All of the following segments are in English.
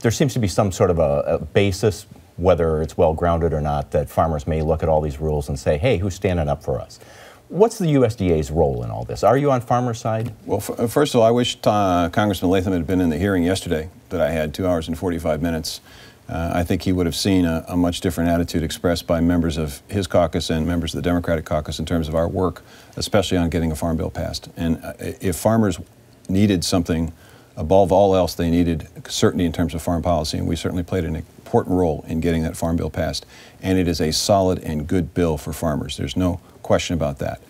there seems to be some sort of a, a basis, whether it's well grounded or not, that farmers may look at all these rules and say, hey, who's standing up for us? What's the USDA's role in all this? Are you on farmers' side? Well, first of all, I wish uh, Congressman Latham had been in the hearing yesterday that I had, two hours and 45 minutes. Uh, I think he would have seen a, a, much different attitude expressed by members of his caucus and members of the Democratic caucus in terms of our work, especially on getting a farm bill passed. And uh, if farmers needed something above all else, they needed certainty in terms of farm policy, and we certainly played an important role in getting that farm bill passed. And it is a solid and good bill for farmers. There's no question about that.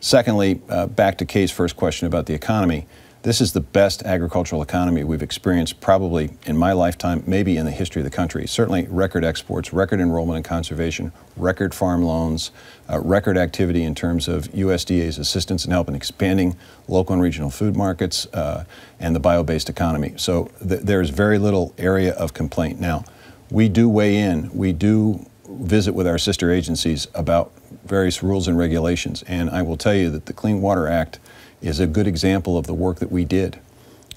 Secondly, uh, back to Kay's first question about the economy. This is the best agricultural economy we've experienced probably in my lifetime, maybe in the history of the country. Certainly record exports, record enrollment in conservation, record farm loans, uh, record activity in terms of USDA's assistance and help in expanding local and regional food markets uh, and the bio-based economy. So th there's very little area of complaint. Now, we do weigh in, we do visit with our sister agencies about various rules and regulations, and I will tell you that the Clean Water Act is a good example of the work that we did.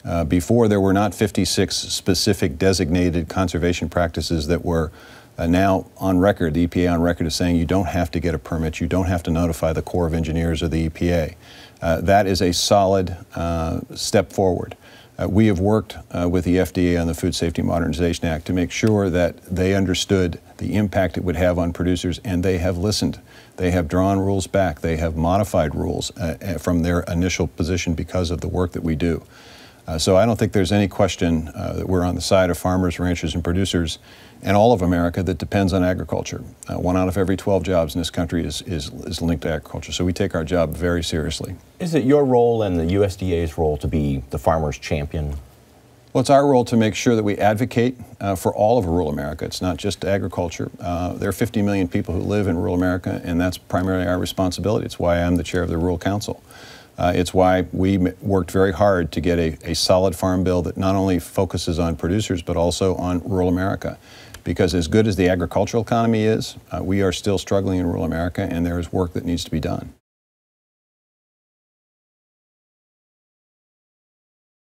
Uh, before, there were not 56 specific designated conservation practices that were uh, now on record, the EPA on record is saying you don't have to get a permit, you don't have to notify the Corps of Engineers or the EPA. Uh, that is a solid uh, step forward. Uh, we have worked uh, with the FDA on the Food Safety Modernization Act to make sure that they understood the impact it would have on producers, and they have listened. They have drawn rules back. They have modified rules uh, from their initial position because of the work that we do. Uh, so I don't think there's any question uh, that we're on the side of farmers, ranchers, and producers, and all of America that depends on agriculture. Uh, one out of every 12 jobs in this country is, is, is linked to agriculture. So we take our job very seriously. Is it your role and the USDA's role to be the farmer's champion? Well, it's our role to make sure that we advocate uh, for all of rural America. It's not just agriculture. Uh, there are 50 million people who live in rural America, and that's primarily our responsibility. It's why I'm the chair of the Rural Council. Uh, it's why we worked very hard to get a, a solid farm bill that not only focuses on producers but also on rural America. Because as good as the agricultural economy is, uh, we are still struggling in rural America and there is work that needs to be done.